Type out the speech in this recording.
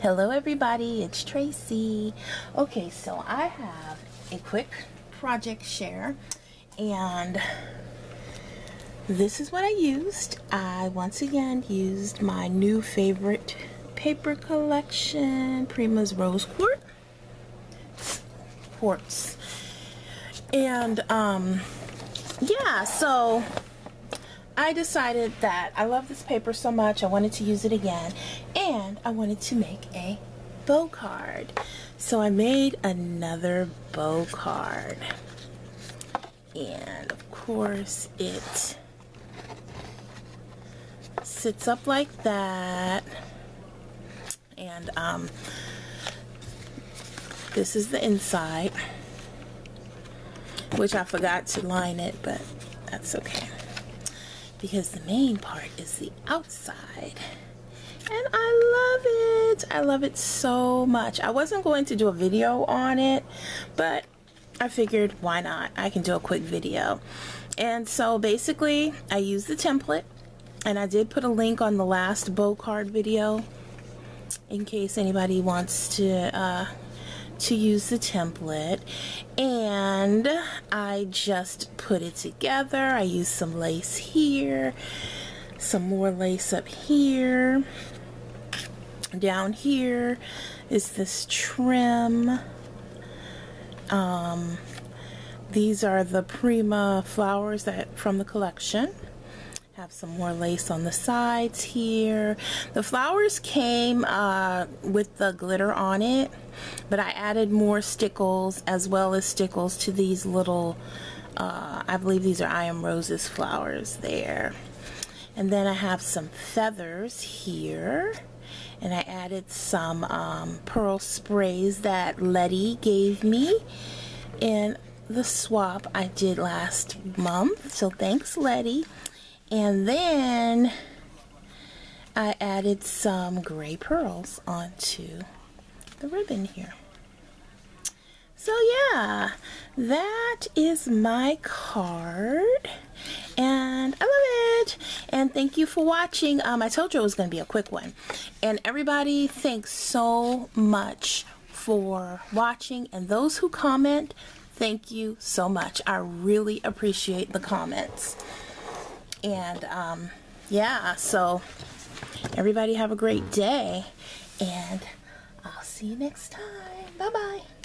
Hello everybody, it's Tracy. Okay, so I have a quick project share and this is what I used. I once again used my new favorite paper collection, Prima's Rose Quartz. Quartz. And um yeah, so I decided that I love this paper so much I wanted to use it again and I wanted to make a bow card. So I made another bow card. And of course it sits up like that. And um, this is the inside, which I forgot to line it, but that's okay because the main part is the outside. And I love it. I love it so much. I wasn't going to do a video on it but I figured why not? I can do a quick video. And so basically I used the template and I did put a link on the last bow card video in case anybody wants to uh, to use the template and I just put it together. I used some lace here, some more lace up here. Down here is this trim. Um, these are the Prima flowers that from the collection. Have some more lace on the sides here. The flowers came uh, with the glitter on it, but I added more stickles as well as stickles to these little, uh, I believe these are I Am Roses flowers there. And then I have some feathers here. And I added some um, pearl sprays that Letty gave me in the swap I did last month. So thanks, Letty. And then I added some gray pearls onto the ribbon here. So yeah, that is my card and I love it. And thank you for watching. Um, I told you it was going to be a quick one. And everybody, thanks so much for watching. And those who comment, thank you so much. I really appreciate the comments. And um, yeah, so everybody have a great day. And I'll see you next time. Bye bye.